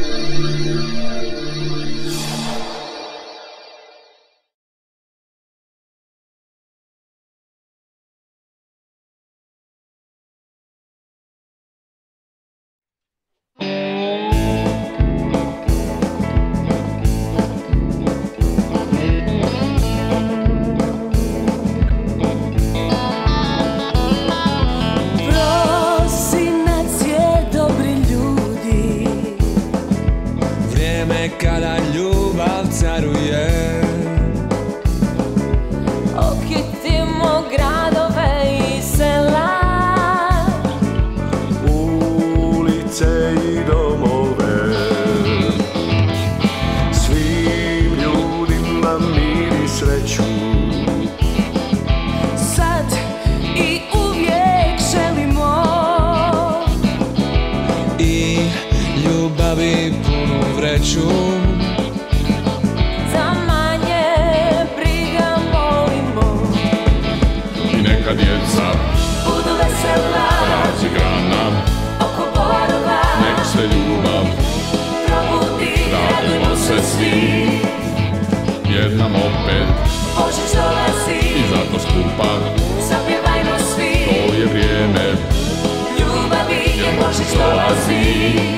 Música Vrijeme kada ljubav caruje. Okitimo gradove i sela. Ulice i domove. Svim ljudima mir i sreću vreću Da manje briga molimo. I neka djeca Budu vesela. Razigrana oko borova Nek se ljubav Probudi, radimo se svi. Jer nam opet Božić dolazi. I zato skupa Zapjevajmo svi. To je vrijeme. Ljubavi je Božić dolazi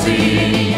assim.